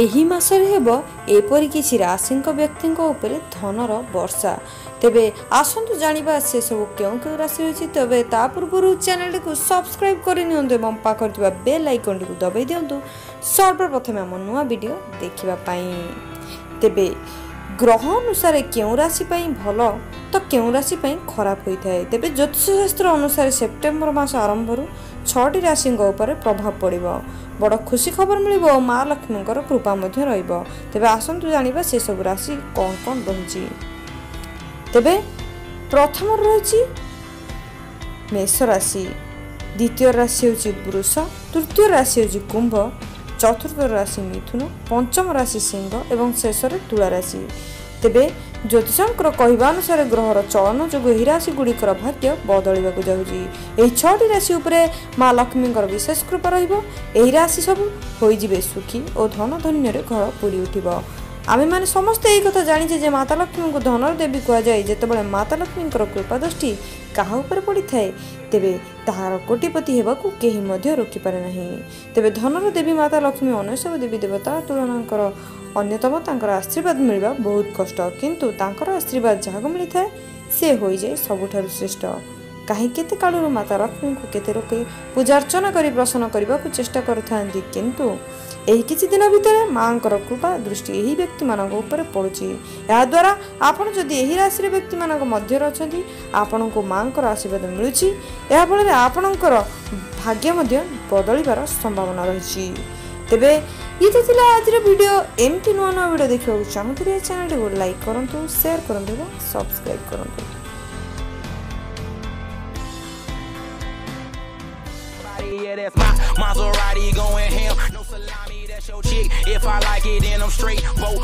ଏହି ମାସରେ ହେବ ଏପରି କିଛି ରାଶିଙ୍କ ବ୍ୟକ୍ତିଙ୍କ ଉପରେ ଧନର ବର୍ଷା। ତେବେ ଆସନ୍ତୁ ଜାଣିବା ସେସବୁ କେଉଁ କେଉଁ ରାଶି ରହିଛି। ତେବେ ତା ପୂର୍ବରୁ ଚ୍ୟାନେଲଟିକୁ ସବସ୍କ୍ରାଇବ୍ କରିନିଅନ୍ତୁ ଏବଂ ପାଖରେ ଥିବା ବେଲ୍ ଆଇକନ୍ଟିକୁ ଦବାଇ ଦିଅନ୍ତୁ। ସର୍ବପ୍ରଥମେ ଆମ ନୂଆ ଭିଡ଼ିଓ ଦେଖିବା ପାଇଁ। ତେବେ ଗ୍ରହ ଅନୁସାରେ କେଉଁ ରାଶି ପାଇଁ ଭଲ ତ କେଉଁ ରାଶି ପାଇଁ ଖରାପ ହୋଇଥାଏ। ତେବେ ଜ୍ୟୋତିଷ ଶାସ୍ତ୍ର ଅନୁସାରେ ସେପ୍ଟେମ୍ବର ମାସ ଆରମ୍ଭରୁ ଛଅଟି ରାଶିଙ୍କ ଉପରେ ପ୍ରଭାବ ପଡ଼ିବ। ବଡ଼ ଖୁସି ଖବର ମିଳିବ ଓ ମା ଲକ୍ଷ୍ମୀଙ୍କର କୃପା ମଧ୍ୟ ରହିବ। ତେବେ ଆସନ୍ତୁ ଜାଣିବା ସେସବୁ ରାଶି କ'ଣ କ'ଣ ରହିଛି। ତେବେ ପ୍ରଥମରେ ରହିଛି ମେଷ ରାଶି। ଦ୍ୱିତୀୟ ରାଶି ହେଉଛି ବୃଷ ତୃତୀୟ ରାଶି ହେଉଛି କୁମ୍ଭ ଚତୁର୍ଥ ରାଶି ମିଥୁନ ପଞ୍ଚମ ରାଶି ସିଂହ ଏବଂ ଶେଷରେ ତୁଳା ରାଶି। ତେବେ ଜ୍ୟୋତିଷଙ୍କର କହିବା ଅନୁସାରେ ଗ୍ରହର ଚଳନ ଯୋଗୁଁ ଏହି ରାଶି ଗୁଡ଼ିକର ଭାଗ୍ୟ ବଦଳିବାକୁ ଯାଉଛି। ଏହି ଛଅଟି ରାଶି ଉପରେ ମା ଲକ୍ଷ୍ମୀଙ୍କର ବିଶେଷ କୃପା ରହିବ। ଏହି ରାଶି ସବୁ ହୋଇଯିବେ ସୁଖୀ ଓ ଧନ ଧନ୍ୟରେ ଘର ପୁରି ଉଠିବ ଆମେମାନେ ସମସ୍ତେ ଏହି କଥା ଜାଣିଛେ ଯେ ମାତା ଲକ୍ଷ୍ମୀଙ୍କୁ ଧନର ଦେବୀ କୁହାଯାଏ ଯେତେବେଳେ ମାତା ଲକ୍ଷ୍ମୀଙ୍କର କୃପା ଦୃଷ୍ଟି କାହା ଉପରେ ପଡ଼ିଥାଏ ତେବେ ତାହାର କୋଟିପତି ହେବାକୁ କେହି ମଧ୍ୟ ରୋକିପାରେ ନାହିଁ। ତେବେ ଧନର ଦେବୀ ମାତା ଲକ୍ଷ୍ମୀ ଅନ୍ୟ ସବୁ ଦେବୀ ଦେବତା ତୁଳନାଙ୍କର ଅନ୍ୟତମ ତାଙ୍କର ଆଶୀର୍ବାଦ ମିଳିବା ବହୁତ କଷ୍ଟ। କିନ୍ତୁ ତାଙ୍କର ଆଶୀର୍ବାଦ ଯାହାକୁ ମିଳିଥାଏ ସେ ହୋଇଯାଏ ସବୁଠାରୁ ଶ୍ରେଷ୍ଠ। କାହିଁ କେତେ କାଳରୁ ମାତା ଲକ୍ଷ୍ମୀଙ୍କୁ କେତେ ଲୋକେ ପୂଜା ଅର୍ଚ୍ଚନା କରି ପ୍ରସନ୍ନ କରିବାକୁ ଚେଷ୍ଟା କରିଥାନ୍ତି କିନ୍ତୁ ଏହି କିଛି ଦିନ ଭିତରେ ମାଆଙ୍କର କୃପା ଦୃଷ୍ଟି ଏହି ବ୍ୟକ୍ତିମାନଙ୍କ ଉପରେ ପଡ଼ୁଛି। ଏହାଦ୍ୱାରା ଆପଣ ଯଦି ଏହି ରାଶିର ବ୍ୟକ୍ତିମାନଙ୍କ ମଧ୍ୟରେ ଅଛନ୍ତି ଆପଣଙ୍କୁ ମାଆଙ୍କର ଆଶୀର୍ବାଦ ମିଳୁଛି। ଏହାଫଳରେ ଆପଣଙ୍କର ଭାଗ୍ୟ ମଧ୍ୟ ବଦଳିବାର ସମ୍ଭାବନା ରହିଛି। ତେବେ ଇଏ ଥିଲା ଆଜିର ଭିଡ଼ିଓ ଏମିତି ନୂଆ ନୂଆ ଭିଡ଼ିଓ ଦେଖିବାକୁ ଚାହୁଁଥିଲେ ଚ୍ୟାନେଲଟିକୁ ଲାଇକ୍ କରନ୍ତୁ ସେୟାର କରନ୍ତୁ ଏବଂ ସବସ୍କ୍ରାଇବ୍ କରନ୍ତୁ। Yeah, that's my Maserati going ham. No salami, that's your chick. If I like it, then I'm straight. Vote